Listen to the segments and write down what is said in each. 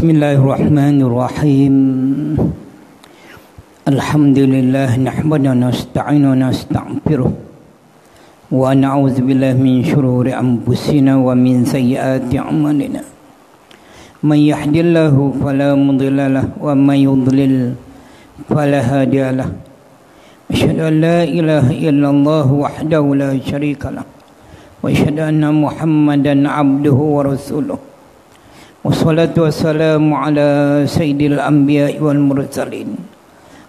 بسم الله الرحمن الرحيم الحمد لله نحمده ونستعينه ونستغفره ونعوذ بالله من شرور أنفسنا ومن سيئات أعمالنا من يهد الله فلا مضل له ومن يضلل فلا هادي له أشهد أن لا إله إلا الله وحده لا شريك له وأشهد أن محمدا عبده ورسوله Wassalatu wassalamu ala sayyidil anbiya wal mursalin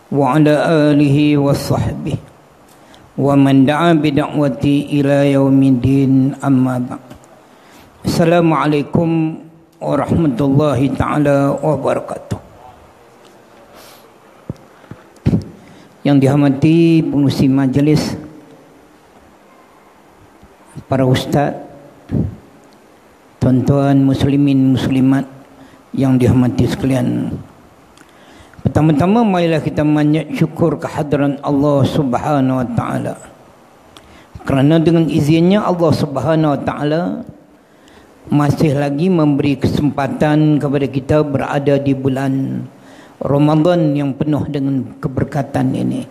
Wa ala alihi wa sahbihi. Wa man da'a bidakwati ila yaumidin amma ba' Assalamualaikum warahmatullahi ta'ala wabarakatuh Yang dihormati pengusi majlis Para ustaz Tuan-tuan muslimin muslimat Yang dihormati sekalian Pertama-tama marilah kita banyak syukur kehadiran Allah Subhanahu wa taala. Kerana dengan izinnya Allah Subhanahu wa taala masih lagi memberi kesempatan kepada kita berada di bulan Ramadan yang penuh dengan keberkatan ini.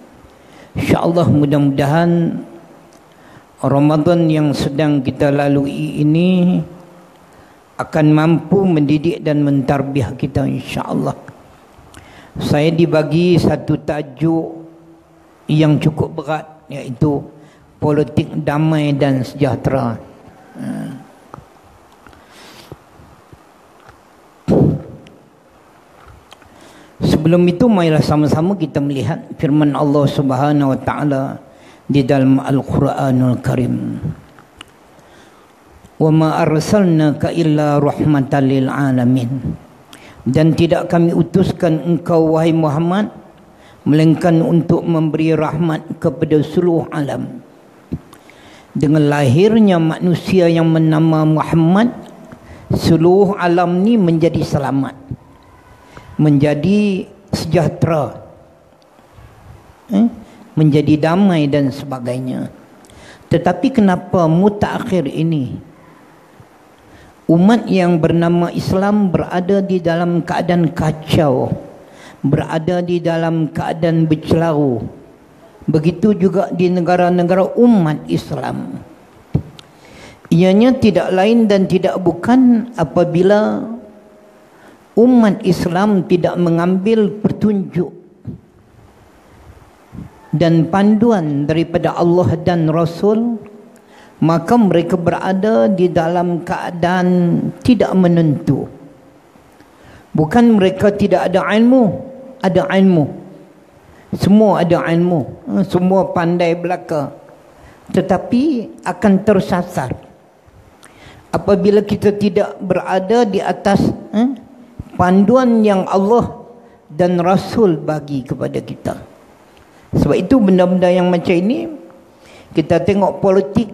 Insya-Allah mudah-mudahan Ramadan yang sedang kita lalui ini akan mampu mendidik dan mentarbiah kita insya-Allah saya dibagi satu tajuk yang cukup berat iaitu politik damai dan sejahtera. Sebelum itu marilah sama-sama kita melihat firman Allah Subhanahu wa taala di dalam Al-Quranul Karim. Wa ma arsalnaka illa rahmatan lil alamin. Dan tidak kami utuskan engkau wahai Muhammad melainkan untuk memberi rahmat kepada seluruh alam. Dengan lahirnya manusia yang bernama Muhammad seluruh alam ni menjadi selamat menjadi sejahtera eh? menjadi damai dan sebagainya. Tetapi kenapa mutakhir ini umat yang bernama Islam berada di dalam keadaan kacau berada di dalam keadaan bercelau begitu juga di negara-negara umat Islam. Ianya tidak lain dan tidak bukan apabila umat Islam tidak mengambil petunjuk dan panduan daripada Allah dan Rasul maka mereka berada di dalam keadaan tidak menentu. Bukan mereka tidak ada ilmu ada ilmu. Semua ada ilmu semua pandai belaka. Tetapi akan tersasar. Apabila kita tidak berada di atas eh, panduan yang Allah dan Rasul bagi kepada kita. Sebab itu benda-benda yang macam ini kita tengok politik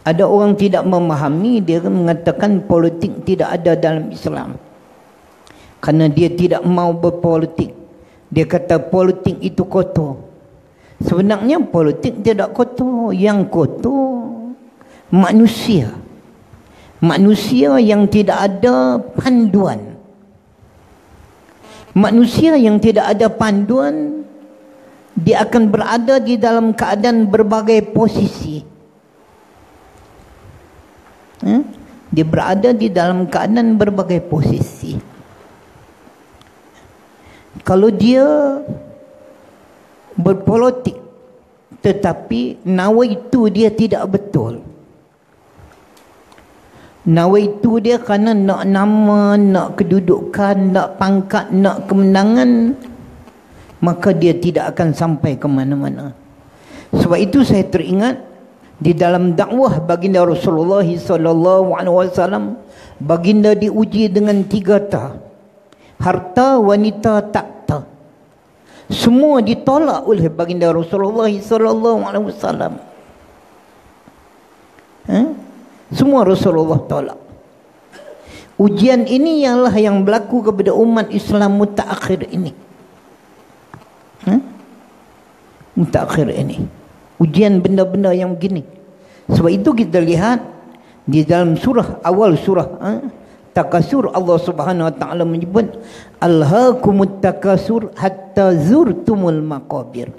ada orang tidak memahami dia mengatakan politik tidak ada dalam Islam. Karena dia tidak mau berpolitik. Dia kata politik itu kotor. Sebenarnya politik tidak kotor, yang kotor manusia. Manusia yang tidak ada panduan. Manusia yang tidak ada panduan dia akan berada di dalam keadaan berbagai posisi eh? dia berada di dalam keadaan berbagai posisi. Kalau dia berpolitik tetapi nawa itu dia tidak betul. Nawa itu dia kerana nak nama nak kedudukan nak pangkat nak kemenangan maka dia tidak akan sampai ke mana-mana. Sebab itu saya teringat di dalam dakwah baginda Rasulullah sallallahu alaihi wasallam baginda diuji dengan tiga ta. Harta wanita takhta semua ditolak oleh baginda Rasulullah sallallahu alaihi wasallam. Ha? semua Rasulullah tolak. Ujian ini ialah yang berlaku kepada umat Islam mutaakhir ini. Ha? mutaakhir ini ujian benda-benda yang begini. Sebab itu kita lihat di dalam surah awal surah eh, takasur Allah Subhanahu wa taala menyebut alhaakumut takasur hatta zurtumul maqabir.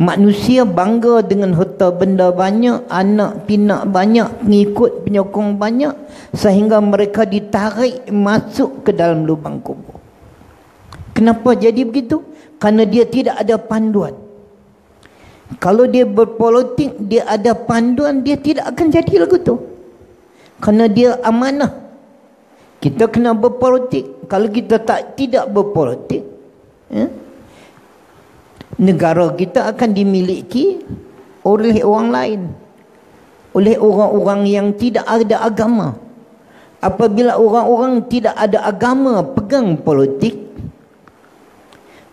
Manusia bangga dengan harta benda banyak anak pinak banyak pengikut penyokong banyak sehingga mereka ditarik masuk ke dalam lubang kubur. Kenapa jadi begitu? Kerana dia tidak ada panduan kalau dia berpolitik dia ada panduan dia tidak akan jadi lagu tu kerana dia amanah kita kena berpolitik. Kalau kita tak tidak berpolitik, ya, negara kita akan dimiliki oleh orang lain. Oleh orang-orang yang tidak ada agama. Apabila orang-orang tidak ada agama pegang politik,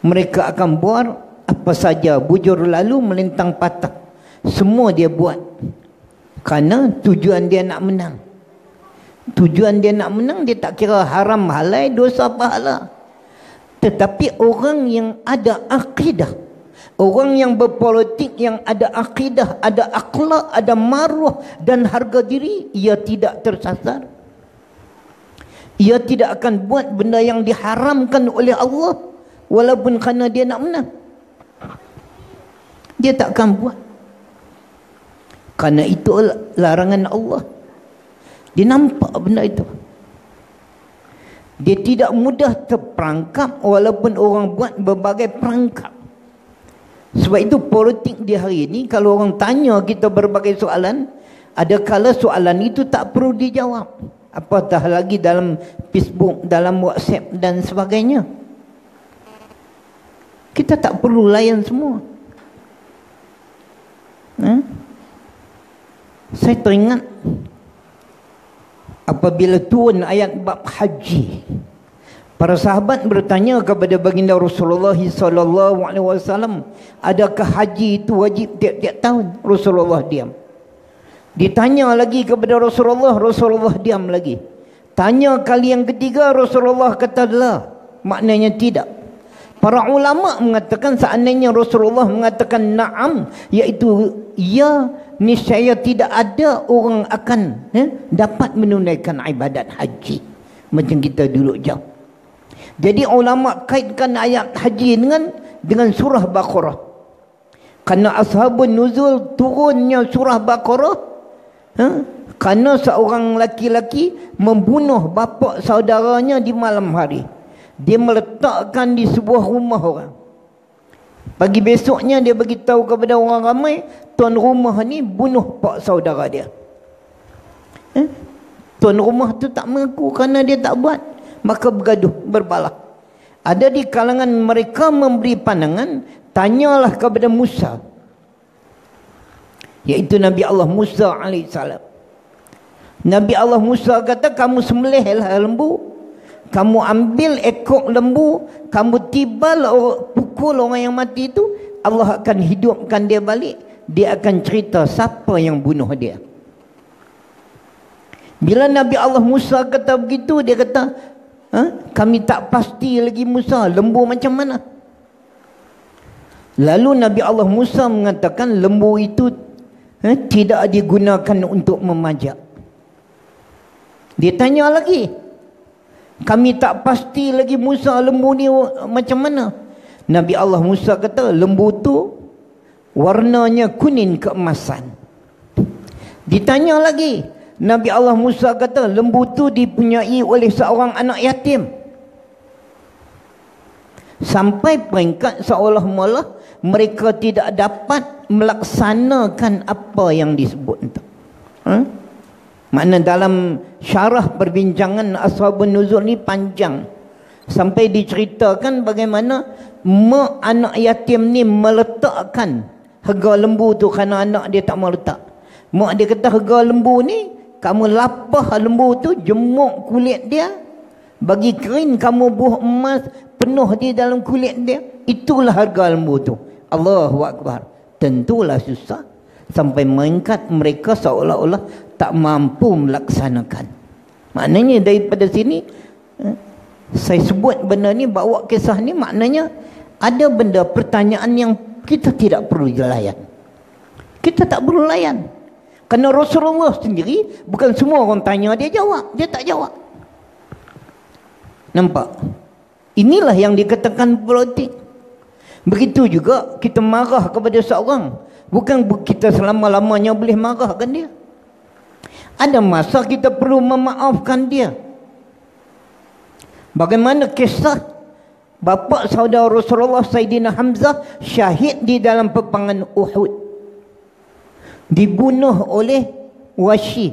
mereka akan buat apa saja bujur lalu melintang patah. Semua dia buat. Kerana tujuan dia nak menang. Tujuan dia nak menang dia tak kira haram halai dosa pahala. Tetapi orang yang ada akidah, orang yang berpolitik yang ada akidah, ada akhlak, ada maruah dan harga diri, ia tidak tersasar. Ia tidak akan buat benda yang diharamkan oleh Allah walaupun kerana dia nak menang. Dia tak akan buat. Kerana itu larangan Allah. Dia nampak benda itu. Dia tidak mudah terperangkap walaupun orang buat berbagai perangkap. Sebab itu politik di hari ini kalau orang tanya kita berbagai soalan, ada kala soalan itu tak perlu dijawab. Apatah lagi dalam Facebook, dalam WhatsApp dan sebagainya. Kita tak perlu layan semua. Hmm? Saya teringat apabila turun ayat bab haji para sahabat bertanya kepada baginda Rasulullah sallallahu alaihi wasallam adakah haji itu wajib tiap-tiap tahun? Rasulullah diam. Ditanya lagi kepada Rasulullah Rasulullah diam lagi. Tanya kali yang ketiga Rasulullah kata lah maknanya tidak para ulama mengatakan seandainya Rasulullah mengatakan na'am iaitu ya niscaya tidak ada orang akan eh, dapat menunaikan ibadat haji. Macam kita dulu jauh. Jadi ulama kaitkan ayat haji dengan dengan surah baqarah. Kerana ashabun nuzul turunnya surah baqarah eh, kerana seorang laki-laki membunuh bapa saudaranya di malam hari dia meletakkan di sebuah rumah orang Pagi besoknya dia bagi tahu kepada orang ramai, tuan rumah ni bunuh pak saudara dia. Eh? Tuan rumah tu tak mengaku kerana dia tak buat. Maka bergaduh, berbalah. Ada di kalangan mereka memberi pandangan, tanyalah kepada Musa. Iaitu Nabi Allah Musa AS. Nabi Allah Musa kata, kamu sembelihlah lembu. Kamu ambil ekor lembu, kamu tibal pukul orang yang mati itu Allah akan hidupkan dia balik dia akan cerita siapa yang bunuh dia bila Nabi Allah Musa kata begitu dia kata ha? kami tak pasti lagi Musa lembu macam mana lalu Nabi Allah Musa mengatakan lembu itu ha? tidak digunakan untuk memajak dia tanya lagi kami tak pasti lagi Musa lembu ni macam mana Nabi Allah Musa kata lembu tu warnanya kuning keemasan. Ditanya lagi, Nabi Allah Musa kata lembu tu dipunyai oleh seorang anak yatim. Sampai peringkat seolah-olah mereka tidak dapat melaksanakan apa yang disebut itu. Ha? Makna dalam syarah perbincangan Ashabun Nuzul ni panjang. Sampai diceritakan bagaimana mak anak yatim ni meletakkan harga lembu tu kerana anak dia tak mau letak. Mak dia kata harga lembu ni kamu lapah lembu tu jemuk kulit dia bagi kering kamu buah emas penuh di dalam kulit dia itulah harga lembu tu. Allahu akbar. Tentulah susah sampai mengikat mereka seolah-olah tak mampu melaksanakan. Maknanya daripada sini eh, saya sebut benda ni bawa kisah ni maknanya ada benda pertanyaan yang kita tidak perlu layan. Kita tak perlu layan. Kerana Rasulullah sendiri, bukan semua orang tanya dia jawab. Dia tak jawab. Nampak? Inilah yang dikatakan politik. Begitu juga kita marah kepada seorang. Bukan kita selama-lamanya boleh marahkan dia. Ada masa kita perlu memaafkan dia. Bagaimana kisah bapa saudara Rasulullah Sayyidina Hamzah syahid di dalam peperangan Uhud. Dibunuh oleh Washi.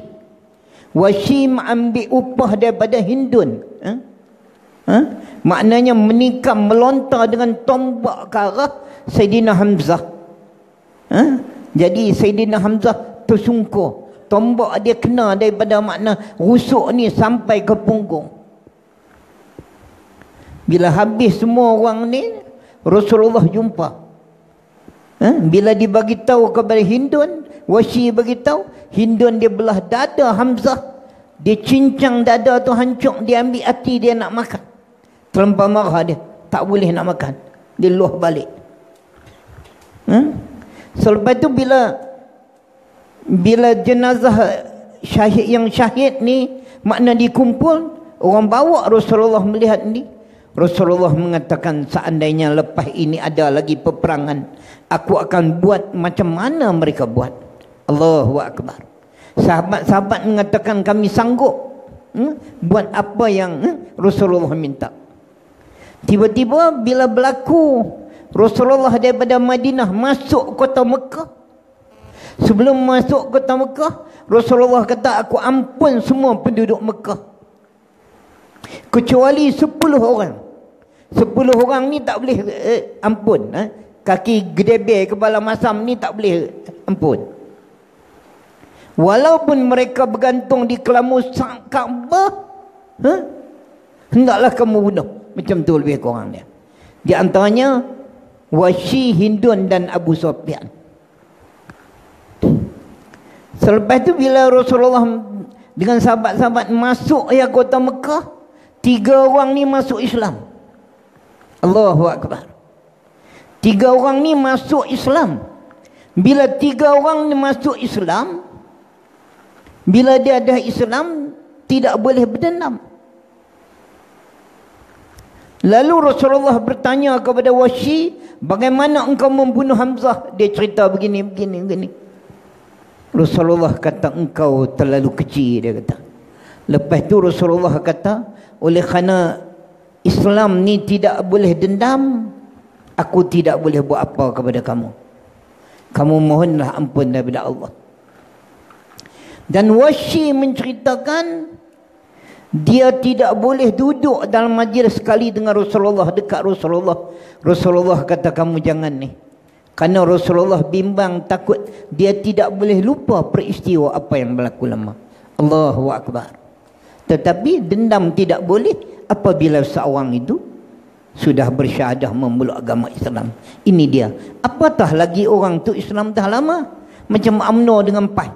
Washi mengambil upah daripada Hindun. Ha? Ha? Maknanya menikam, melontar dengan tombak ke arah Sayyidina Hamzah. Ha? Jadi Sayyidina Hamzah tersungkur. Tombak dia kena daripada makna rusuk ni sampai ke punggung. Bila habis semua orang ni, Rasulullah jumpa. Ha? Bila dibagi tahu kepada Hindun, Washi bagi tahu, Hindun dia belah dada Hamzah. Dia cincang dada tu hancur, dia ambil hati dia nak makan. Terlampau marah dia. Tak boleh nak makan. Dia luah balik. Hmm? Selepas tu bila bila jenazah syahid yang syahid ni makna dikumpul orang bawa Rasulullah melihat ni Rasulullah mengatakan seandainya lepas ini ada lagi peperangan aku akan buat macam mana mereka buat Allahu akbar sahabat-sahabat mengatakan kami sanggup hmm? buat apa yang hmm? Rasulullah minta Tiba-tiba bila berlaku Rasulullah daripada Madinah masuk kota Mekah. Sebelum masuk kota Mekah, Rasulullah kata aku ampun semua penduduk Mekah. Kecuali 10 orang. 10 orang ni tak boleh eh, ampun. Eh. Kaki gedebe kepala masam ni tak boleh ampun. Walaupun mereka bergantung di kelamu Kaabah, eh, hendaklah kamu bunuh. Macam tu lebih kurang dia. Di antaranya Washi Hindun dan Abu Sufyan. Selepas itu bila Rasulullah dengan sahabat-sahabat masuk ya kota Mekah, tiga orang ni masuk Islam. Allahu Akbar. Tiga orang ni masuk Islam. Bila tiga orang ni masuk Islam, bila dia ada Islam, tidak boleh berdendam. Lalu Rasulullah bertanya kepada Washi, bagaimana engkau membunuh Hamzah? Dia cerita begini, begini, begini. Rasulullah kata, engkau terlalu kecil, dia kata. Lepas tu Rasulullah kata, oleh kerana Islam ni tidak boleh dendam, aku tidak boleh buat apa kepada kamu. Kamu mohonlah ampun daripada Allah. Dan Washi menceritakan, dia tidak boleh duduk dalam majlis sekali dengan Rasulullah dekat Rasulullah. Rasulullah kata kamu jangan ni. Karena Rasulullah bimbang takut dia tidak boleh lupa peristiwa apa yang berlaku lama. Allahu akbar. Tetapi dendam tidak boleh apabila seorang itu sudah bersyahadah memeluk agama Islam. Ini dia. Apatah lagi orang tu Islam dah lama macam amno dengan pai.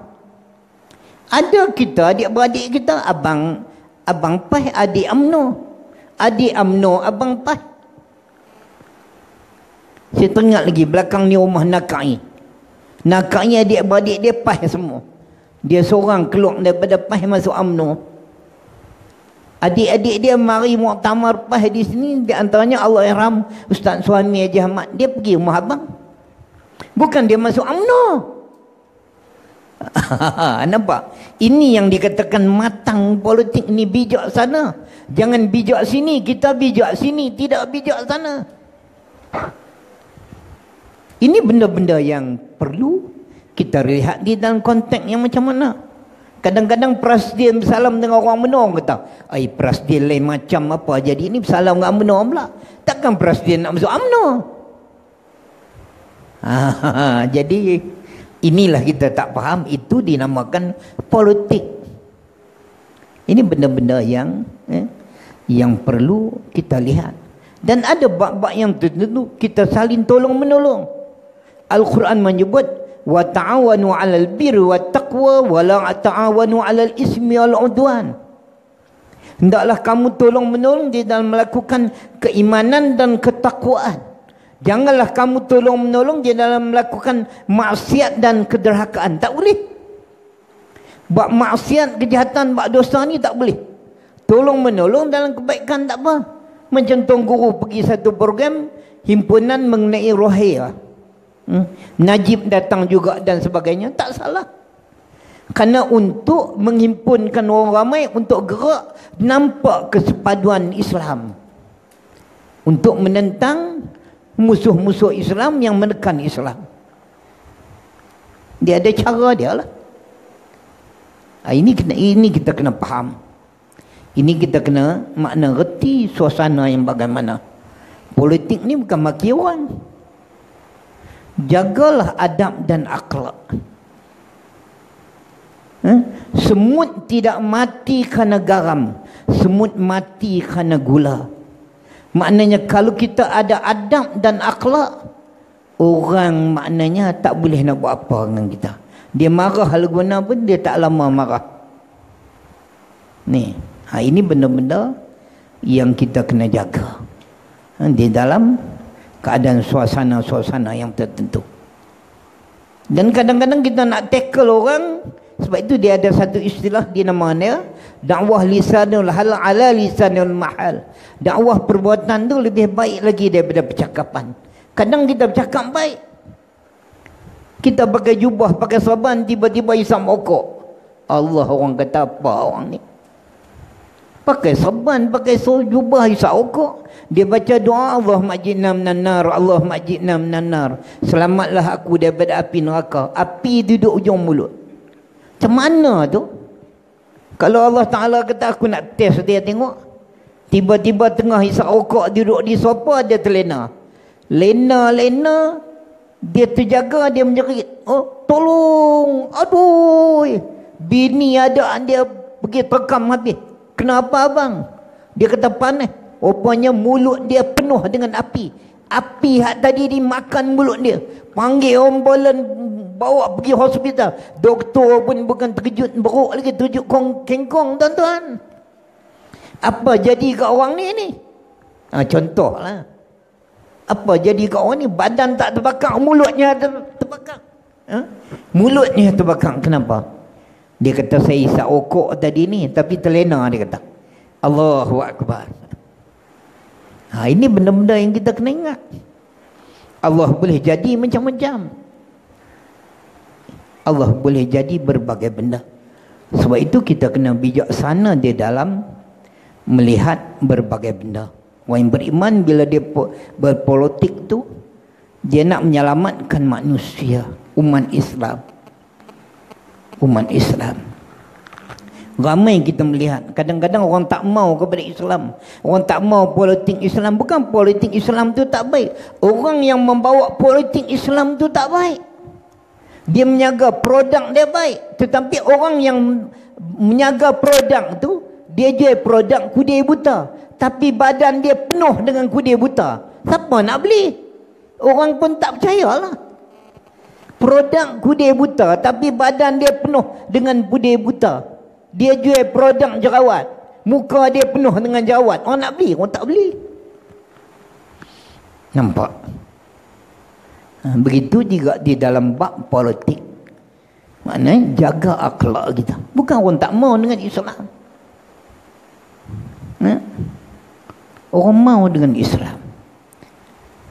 Ada kita adik-beradik kita abang Abang Pah adik Amno. Adik Amno Abang Pah. Saya teringat lagi belakang ni rumah Nakai. Nakai adik-beradik dia Pah semua. Dia seorang keluar daripada Pah masuk Amno. Adik-adik dia mari muktamar Pah di sini. Di antaranya Allah Ihram Ustaz Suami Haji Ahmad. Dia pergi rumah abang. Bukan dia masuk Amno. Nampak? Ini yang dikatakan matang politik ni bijak sana. Jangan bijak sini, kita bijak sini, tidak bijak sana. Ini benda-benda yang perlu kita lihat di dalam konteks yang macam mana. Kadang-kadang Prasdin bersalam dengan orang menong kata, "Ai Prasdin lain macam apa jadi ini bersalam dengan menong pula." Takkan Prasdin nak masuk UMNO? jadi Inilah kita tak faham itu dinamakan politik. Ini benda-benda yang eh, yang perlu kita lihat. Dan ada bab-bab yang tertentu kita saling tolong menolong. Al-Quran menyebut wa ta'awanu 'alal birri wat taqwa wa la ta'awanu 'alal ismi wal 'udwan. Hendaklah kamu tolong menolong di dalam melakukan keimanan dan ketakwaan. Janganlah kamu tolong menolong dia dalam melakukan maksiat dan kederhakaan. Tak boleh. Buat maksiat, kejahatan, buat dosa ni tak boleh. Tolong menolong dalam kebaikan tak apa. Macam Tuan Guru pergi satu program himpunan mengenai rohaya. Hmm? Najib datang juga dan sebagainya. Tak salah. Kerana untuk menghimpunkan orang ramai untuk gerak nampak kesepaduan Islam. Untuk menentang musuh-musuh Islam yang menekan Islam. Dia ada cara dia lah. Ha, ini, kena, ini kita kena faham. Ini kita kena makna reti suasana yang bagaimana. Politik ni bukan maki orang. Jagalah adab dan akhlak. Eh? Semut tidak mati kerana garam. Semut mati kerana gula. Maknanya kalau kita ada adab dan akhlak, orang maknanya tak boleh nak buat apa dengan kita. Dia marah hal guna pun dia tak lama marah. Ni, ha, ini benda-benda yang kita kena jaga. Ha, di dalam keadaan suasana-suasana yang tertentu. Dan kadang-kadang kita nak tackle orang, sebab itu dia ada satu istilah di namanya dakwah lisanul hal ala lisanul mahal. Dakwah perbuatan tu lebih baik lagi daripada percakapan. Kadang kita bercakap baik. Kita pakai jubah, pakai saban, tiba-tiba isam okok. Allah orang kata apa orang ni? Pakai saban, pakai jubah, isam okok. Dia baca doa Allah majidna minan Allah majidna minan Selamatlah aku daripada api neraka. Api duduk ujung mulut. Macam mana tu? Kalau Allah Ta'ala kata aku nak test dia tengok. Tiba-tiba tengah isap rokok duduk di sofa dia terlena. Lena-lena. Dia terjaga dia menjerit. Oh tolong. Aduh. Bini ada dia pergi tekam habis. Kenapa abang? Dia kata panas. Rupanya mulut dia penuh dengan api. Api hak tadi dimakan mulut dia. Panggil rombolan bawa pergi hospital. Doktor pun bukan terkejut beruk lagi kong kengkong tuan-tuan. Apa jadi ke orang ni ni? Ha, contohlah. Apa jadi ke orang ni? Badan tak terbakar, mulutnya ter terbakar. Ha? Mulutnya terbakar. Kenapa? Dia kata saya isap okok tadi ni tapi terlena dia kata. Allahu akbar. Ha, ini benda-benda yang kita kena ingat. Allah boleh jadi macam-macam. Allah boleh jadi berbagai benda. Sebab itu kita kena bijaksana di dalam melihat berbagai benda. Orang yang beriman bila dia berpolitik tu dia nak menyelamatkan manusia, umat Islam. Umat Islam. Ramai kita melihat. Kadang-kadang orang tak mau kepada Islam. Orang tak mau politik Islam. Bukan politik Islam tu tak baik. Orang yang membawa politik Islam tu tak baik. Dia menjaga produk dia baik. Tetapi orang yang menjaga produk tu, dia jual produk kudai buta. Tapi badan dia penuh dengan kudai buta. Siapa nak beli? Orang pun tak percayalah. Produk kudai buta tapi badan dia penuh dengan kudai buta. Dia jual produk jerawat. Muka dia penuh dengan jerawat. Orang nak beli, orang tak beli. Nampak? Ha, begitu juga di dalam bab politik. Maknanya jaga akhlak kita. Bukan orang tak mau dengan Islam. Ha? Orang mau dengan Islam.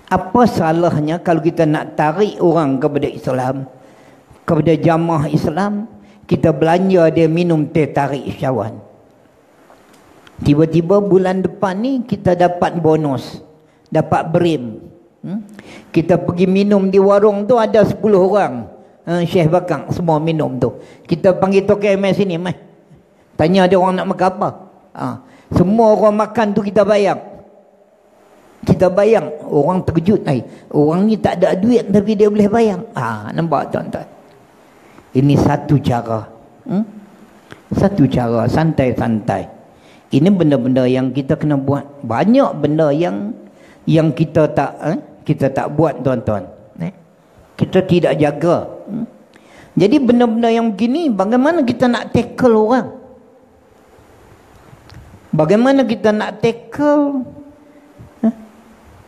Apa salahnya kalau kita nak tarik orang kepada Islam, kepada jamaah Islam, kita belanja dia minum teh tarik syawan. Tiba-tiba bulan depan ni kita dapat bonus, dapat berim. Hmm? Kita pergi minum di warung tu ada 10 orang. Uh, Syekh Bakang semua minum tu. Kita panggil tokai mai sini mai. Tanya dia orang nak makan apa. Ha. Semua orang makan tu kita bayar. Kita bayang orang terkejut ai. Orang ni tak ada duit tapi dia boleh bayang. Ah ha, nampak tuan-tuan. Ini satu cara. Hmm? Satu cara santai-santai. Ini benda-benda yang kita kena buat. Banyak benda yang yang kita tak eh? kita tak buat tuan-tuan. Eh? Kita tidak jaga. Hmm? Jadi benda-benda yang begini, bagaimana kita nak tackle orang? Bagaimana kita nak tackle?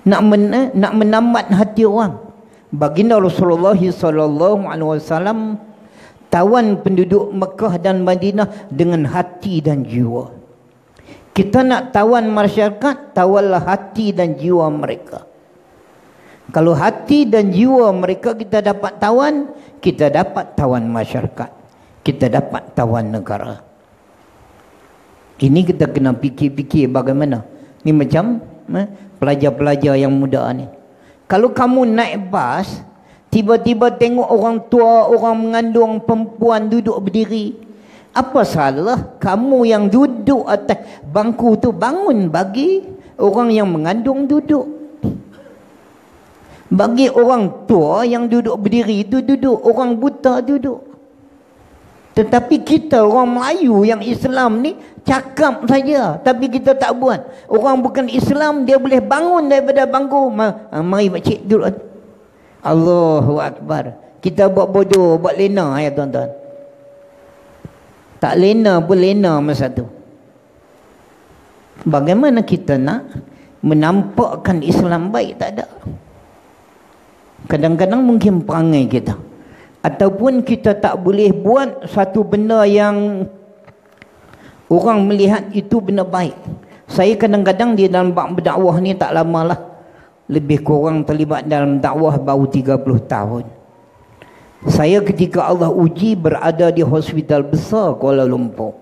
Nak, men, eh? nak menamat hati orang? Baginda Rasulullah sallallahu alaihi wasallam tawan penduduk Mekah dan Madinah dengan hati dan jiwa. Kita nak tawan masyarakat, tawanlah hati dan jiwa mereka. Kalau hati dan jiwa mereka kita dapat tawan, kita dapat tawan masyarakat. Kita dapat tawan negara. Ini kita kena fikir-fikir bagaimana. Ni macam eh, pelajar-pelajar yang muda ni. Kalau kamu naik bas, tiba-tiba tengok orang tua, orang mengandung perempuan duduk berdiri. Apa salah kamu yang duduk atas bangku tu bangun bagi orang yang mengandung duduk. Bagi orang tua yang duduk berdiri itu duduk, orang buta duduk. Tetapi kita orang Melayu yang Islam ni cakap saja tapi kita tak buat. Orang bukan Islam dia boleh bangun daripada bangku. Ah, mari makcik duduk. Allahu Akbar. Kita buat bodoh, buat lena ya tuan-tuan. Tak lena pun lena masa tu. Bagaimana kita nak menampakkan Islam baik tak ada. Kadang-kadang mungkin perangai kita. Ataupun kita tak boleh buat satu benda yang orang melihat itu benda baik. Saya kadang-kadang di dalam bak berdakwah ni tak lama lah. Lebih kurang terlibat dalam dakwah baru 30 tahun. Saya ketika Allah uji berada di hospital besar Kuala Lumpur.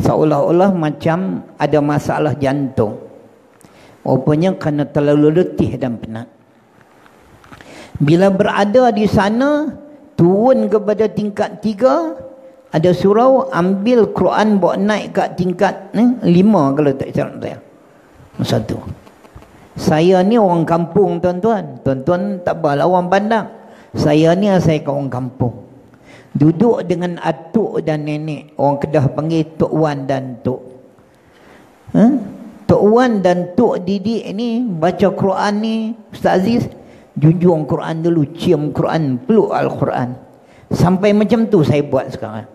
Seolah-olah macam ada masalah jantung. Rupanya kerana terlalu letih dan penat. Bila berada di sana, turun kepada tingkat tiga, ada surau ambil Quran bawa naik ke tingkat eh, lima kalau tak silap saya. Satu. Saya ni orang kampung tuan-tuan. Tuan-tuan tak bahalah orang bandar. Saya ni saya kawan kampung. Duduk dengan atuk dan nenek. Orang Kedah panggil Tok Wan dan Tok. Ha? Tok Wan dan Tok Didik ni baca Quran ni. Ustaz Aziz, junjung Quran dulu. Cium Quran, peluk Al-Quran. Sampai macam tu saya buat sekarang.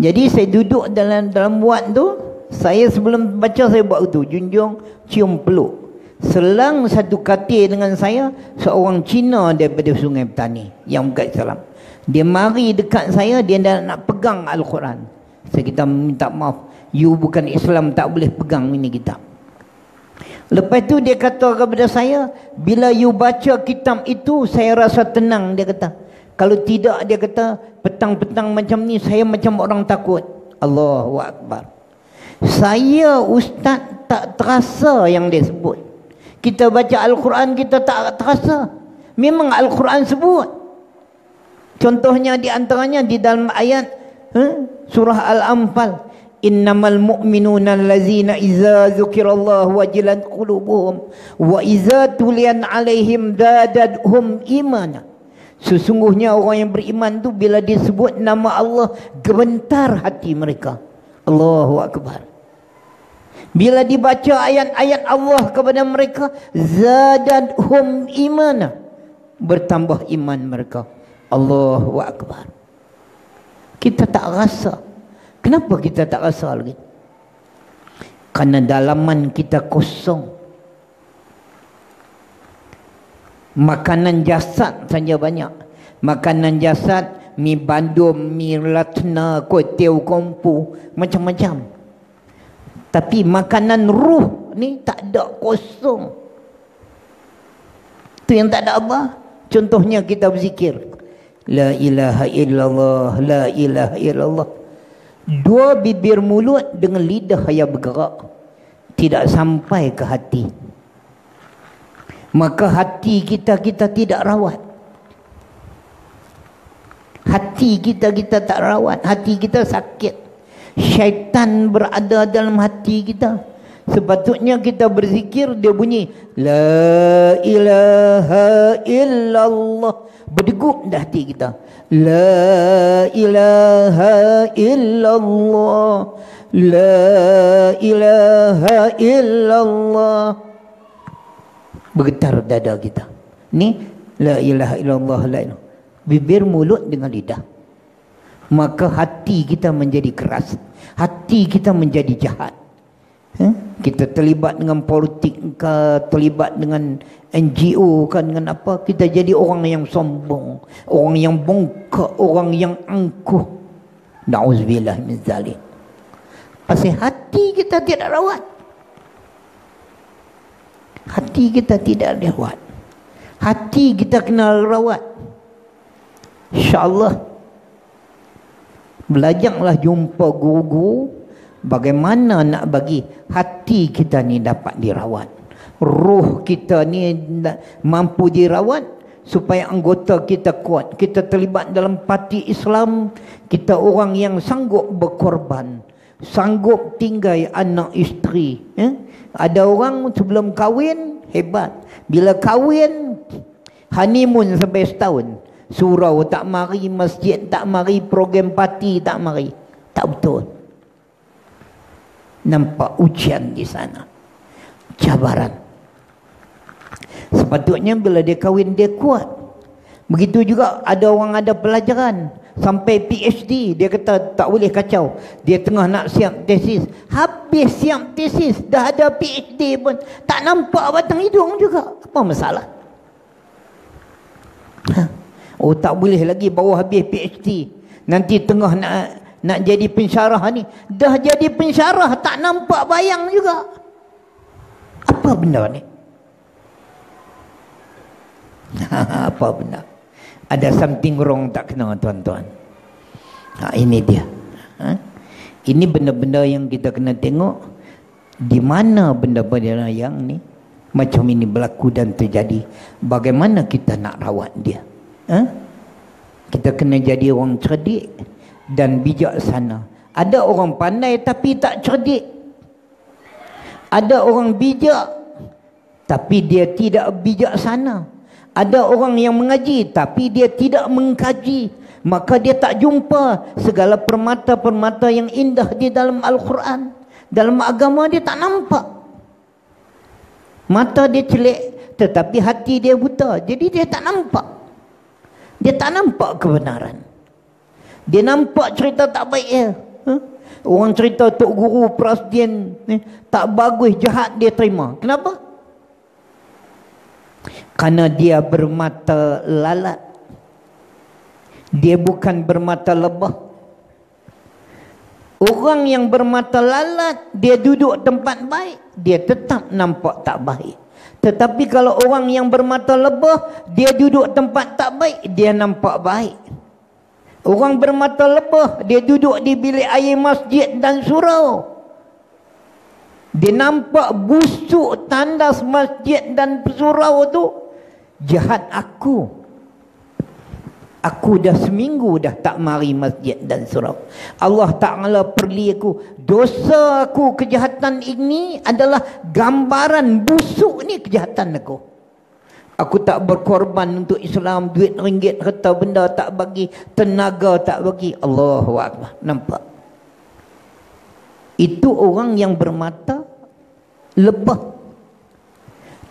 Jadi saya duduk dalam dalam buat tu. Saya sebelum baca saya buat tu. Junjung, cium peluk. Selang satu katil dengan saya Seorang Cina daripada sungai petani Yang bukan Islam Dia mari dekat saya Dia dah nak pegang Al-Quran Saya kita minta maaf You bukan Islam tak boleh pegang ini kitab Lepas tu dia kata kepada saya Bila you baca kitab itu Saya rasa tenang dia kata Kalau tidak dia kata Petang-petang macam ni Saya macam orang takut Allahu Akbar Saya ustaz tak terasa yang dia sebut kita baca Al-Quran kita tak terasa. Memang Al-Quran sebut. Contohnya di antaranya di dalam ayat huh? surah Al-Anfal. Innamal mu'minuna allazina iza zukirallah wajilat qulubuhum wa iza tulian alaihim dadadhum imana. Sesungguhnya orang yang beriman tu bila disebut nama Allah gemetar hati mereka. Allahu Akbar. Bila dibaca ayat-ayat Allah kepada mereka, zadadhum imana. Bertambah iman mereka. Allahu Akbar. Kita tak rasa. Kenapa kita tak rasa lagi? Karena dalaman kita kosong. Makanan jasad saja banyak. Makanan jasad, mi bandum, mi latna, kuih kompu, macam-macam. Tapi makanan ruh ni tak ada kosong. Tu yang tak ada apa? Contohnya kita berzikir. La ilaha illallah, la ilaha illallah. Dua bibir mulut dengan lidah yang bergerak. Tidak sampai ke hati. Maka hati kita, kita tidak rawat. Hati kita, kita tak rawat. Hati kita sakit syaitan berada dalam hati kita sepatutnya kita berzikir dia bunyi la ilaha illallah. Berdegup dah hati kita. La ilaha illallah. La ilaha illallah. Bergetar dada kita. Ni la ilaha illallah la ilaha bibir mulut dengan lidah. Maka hati kita menjadi keras. Hati kita menjadi jahat eh? kita terlibat dengan politik ke terlibat dengan NGO kan dengan apa kita jadi orang yang sombong orang yang bongkak orang yang angkuh na'udzubillah min zalim Pasal hati kita tidak rawat. Hati kita tidak rawat. Hati kita kena rawat. InsyaAllah. Belajarlah jumpa guru-guru. Bagaimana nak bagi hati kita ni dapat dirawat. Ruh kita ni mampu dirawat supaya anggota kita kuat. Kita terlibat dalam parti Islam. Kita orang yang sanggup berkorban. Sanggup tinggal anak isteri. Eh? Ada orang sebelum kahwin hebat. Bila kahwin honeymoon sampai setahun. Surau tak mari, masjid tak mari, program parti tak mari. Tak betul. Nampak ujian di sana. Cabaran. Sepatutnya bila dia kahwin dia kuat. Begitu juga ada orang ada pelajaran. Sampai PhD dia kata tak boleh kacau. Dia tengah nak siap tesis. Habis siap tesis dah ada PhD pun. Tak nampak batang hidung juga. Apa masalah? Oh tak boleh lagi. Bawa habis PhD nanti tengah nak nak jadi pensyarah ni dah jadi pensyarah tak nampak bayang juga apa benda ni apa benda ada something wrong tak kena tuan-tuan. Ha, ini dia. Ha? Ini benda-benda yang kita kena tengok di mana benda-benda yang ni macam ini berlaku dan terjadi. Bagaimana kita nak rawat dia? Ha? Kita kena jadi orang cerdik dan bijaksana. Ada orang pandai tapi tak cerdik. Ada orang bijak tapi dia tidak bijaksana. Ada orang yang mengaji tapi dia tidak mengkaji. Maka dia tak jumpa segala permata-permata yang indah di dalam Al-Quran. Dalam agama dia tak nampak. Mata dia celik tetapi hati dia buta. Jadi dia tak nampak. Dia tak nampak kebenaran. Dia nampak cerita tak baik ya. Huh? Orang cerita Tok Guru Prasdian eh, tak bagus, jahat dia terima. Kenapa? Karena dia bermata lalat. Dia bukan bermata lebah. Orang yang bermata lalat, dia duduk tempat baik, dia tetap nampak tak baik. Tetapi kalau orang yang bermata lebah, dia duduk tempat tak baik, dia nampak baik. Orang bermata lebah, dia duduk di bilik air masjid dan surau. Dia nampak busuk tandas masjid dan surau tu jahat aku. Aku dah seminggu dah tak mari masjid dan surau. Allah Ta'ala perli aku dosa aku kejahatan ini adalah gambaran busuk ni kejahatan aku aku tak berkorban untuk Islam duit ringgit harta benda tak bagi tenaga tak bagi Allahu Akbar nampak itu orang yang bermata lebah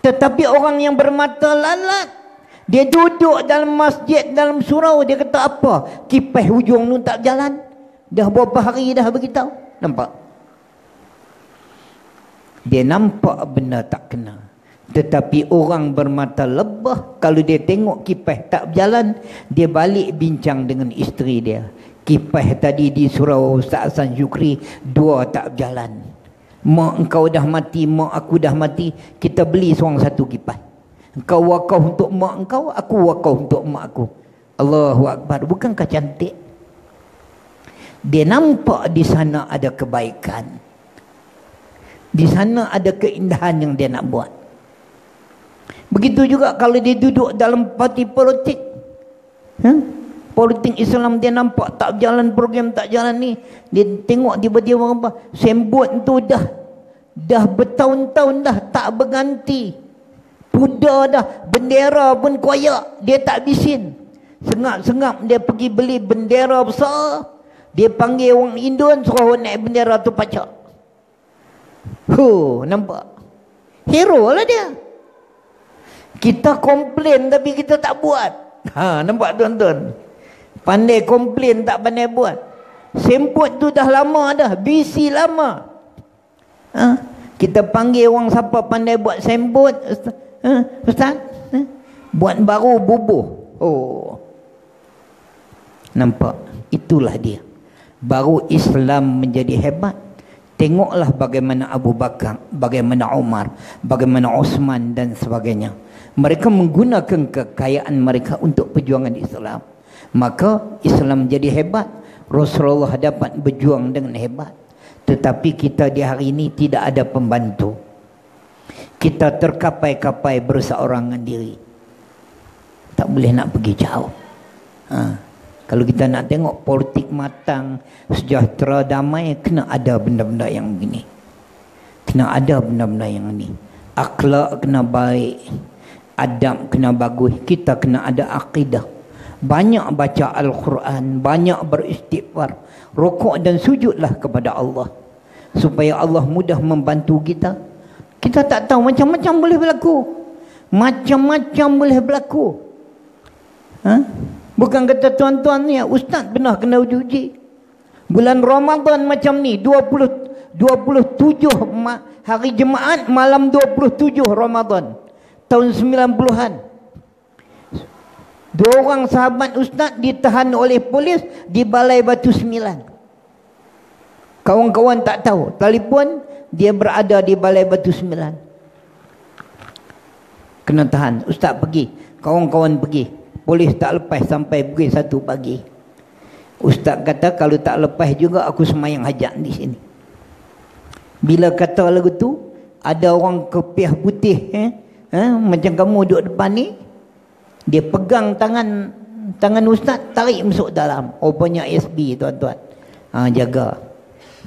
tetapi orang yang bermata lalat dia duduk dalam masjid dalam surau dia kata apa? Kipas hujung tu tak jalan. Dah berapa hari dah beritahu. Nampak? Dia nampak benda tak kena. Tetapi orang bermata lebah kalau dia tengok kipas tak berjalan, dia balik bincang dengan isteri dia. Kipas tadi di surau Ustaz Hasan Syukri dua tak berjalan. Mak engkau dah mati, mak aku dah mati. Kita beli seorang satu kipas. Engkau wakaf untuk mak engkau, aku wakaf untuk mak aku. Allahu Akbar. Bukankah cantik? Dia nampak di sana ada kebaikan. Di sana ada keindahan yang dia nak buat. Begitu juga kalau dia duduk dalam parti politik. Ha? Politik Islam dia nampak tak jalan program tak jalan ni. Dia tengok tiba-tiba apa. Sembut tu dah. Dah bertahun-tahun dah tak berganti. Puda dah. Bendera pun koyak. Dia tak bisin. Sengap-sengap dia pergi beli bendera besar. Dia panggil orang Indon suruh naik bendera tu pacak. Huh, nampak? Hero lah dia. Kita komplain tapi kita tak buat. Ha, nampak tuan-tuan? Pandai komplain tak pandai buat. Semput tu dah lama dah. Bisi lama. Ha? Kita panggil orang siapa pandai buat semput. Ha? Ustaz? Ha? Buat baru bubuh. Oh. Nampak? Itulah dia. Baru Islam menjadi hebat. Tengoklah bagaimana Abu Bakar, bagaimana Umar, bagaimana Osman dan sebagainya. Mereka menggunakan kekayaan mereka untuk perjuangan Islam. Maka Islam jadi hebat. Rasulullah dapat berjuang dengan hebat. Tetapi kita di hari ini tidak ada pembantu. Kita terkapai-kapai berseorangan diri. Tak boleh nak pergi jauh. Ha. Kalau kita nak tengok politik matang, sejahtera, damai, kena ada benda-benda yang begini. Kena ada benda-benda yang ini. Akhlak kena baik. Adab kena bagus. Kita kena ada akidah. Banyak baca Al-Quran. Banyak beristighfar. Rokok dan sujudlah kepada Allah. Supaya Allah mudah membantu kita. Kita tak tahu macam-macam boleh berlaku. Macam-macam boleh berlaku. Ha? Bukan kata tuan-tuan ni, ustaz pernah kena uji. Bulan Ramadan macam ni, 20 27 hari Jumaat malam 27 Ramadan tahun 90-an. Dua orang sahabat ustaz ditahan oleh polis di Balai Batu Sembilan. Kawan-kawan tak tahu, telefon dia berada di Balai Batu Sembilan. Kena tahan, ustaz pergi, kawan-kawan pergi. Polis tak lepas sampai pukul satu pagi. Ustaz kata kalau tak lepas juga aku semayang hajat di sini. Bila kata lagu tu, ada orang kepiah putih eh, eh, macam kamu duduk depan ni, dia pegang tangan tangan ustaz tarik masuk dalam. Rupanya SB tuan-tuan. Ha, jaga.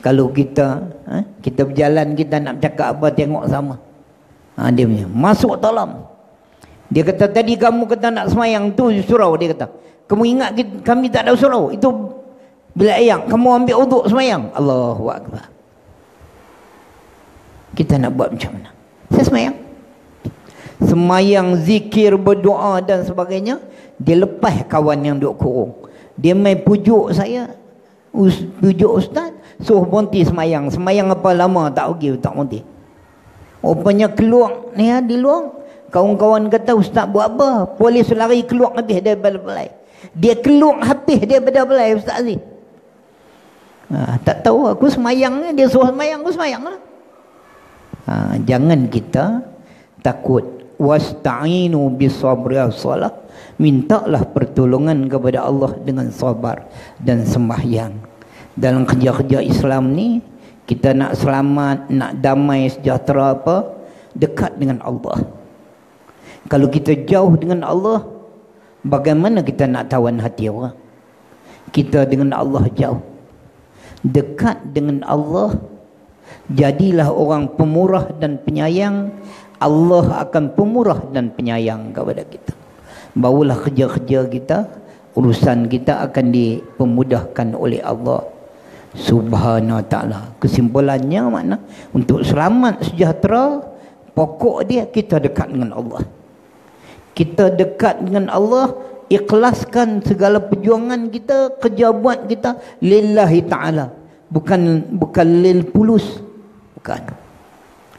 Kalau kita eh, kita berjalan kita nak cakap apa tengok sama. Ha, dia punya. Masuk dalam. Dia kata tadi kamu kata nak semayang tu surau dia kata. Kamu ingat kami tak ada surau? Itu bila ayam kamu ambil uduk semayang. Allahu akbar. Kita nak buat macam mana? Saya semayang. Semayang, zikir, berdoa dan sebagainya. Dia lepas kawan yang duduk kurung. Dia main pujuk saya. Pujuk ustaz. Suruh berhenti semayang. Semayang apa lama tak pergi tak berhenti. Rupanya keluar ni ya, di luar. Kawan-kawan kata ustaz buat apa? Polis lari keluar habis daripada belai. Dia keluar habis daripada belai ustaz ni. Ha, tak tahu aku semayang. Dia suruh semayang aku semayang lah. Ha, jangan kita takut. Wasta'inu bisabri salah. Mintalah pertolongan kepada Allah dengan sabar dan sembahyang. Dalam kerja-kerja Islam ni, kita nak selamat, nak damai, sejahtera apa, dekat dengan Allah. Kalau kita jauh dengan Allah, bagaimana kita nak tawan hati orang? Kita dengan Allah jauh. Dekat dengan Allah, jadilah orang pemurah dan penyayang. Allah akan pemurah dan penyayang kepada kita. Bawalah kerja-kerja kita, urusan kita akan dipermudahkan oleh Allah. Subhanahu taala. Kesimpulannya makna untuk selamat sejahtera pokok dia kita dekat dengan Allah. Kita dekat dengan Allah ikhlaskan segala perjuangan kita kerja buat kita lillahi taala. Bukan bukan lil pulus. Bukan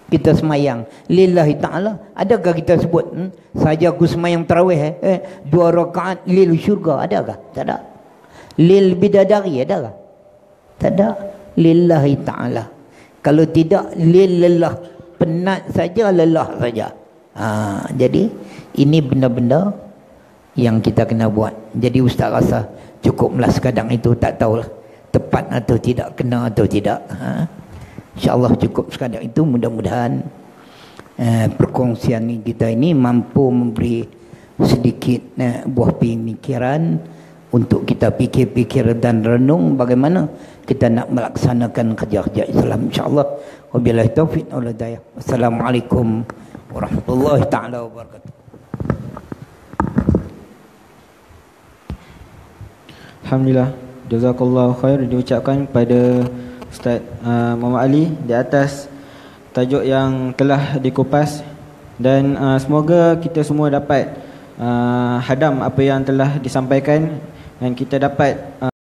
kita semayang. Lillahi taala. Adakah kita sebut hmm, saja aku semayang tarawih eh, eh dua rakaat lil syurga. Adakah? Tak ada. Lil bidadari adakah? Tak ada. Lillahi taala. Kalau tidak lillah penat saja lelah saja. Ha, jadi ini benda-benda yang kita kena buat. Jadi ustaz rasa cukuplah sekadang itu. Tak tahulah tepat atau tidak kena atau tidak. Ha? InsyaAllah cukup sekadang itu mudah-mudahan eh, perkongsian kita ini mampu memberi sedikit eh, buah pemikiran untuk kita fikir-fikir dan renung bagaimana kita nak melaksanakan kerja-kerja Islam insyaAllah. Wabillahi taufiq wa Wassalamualaikum warahmatullahi taala wabarakatuh. Alhamdulillah Jazakallah khair diucapkan pada Ustaz uh, Muhammad Ali Di atas tajuk yang telah dikupas. Dan uh, semoga kita semua dapat uh, Hadam apa yang telah disampaikan Dan kita dapat uh,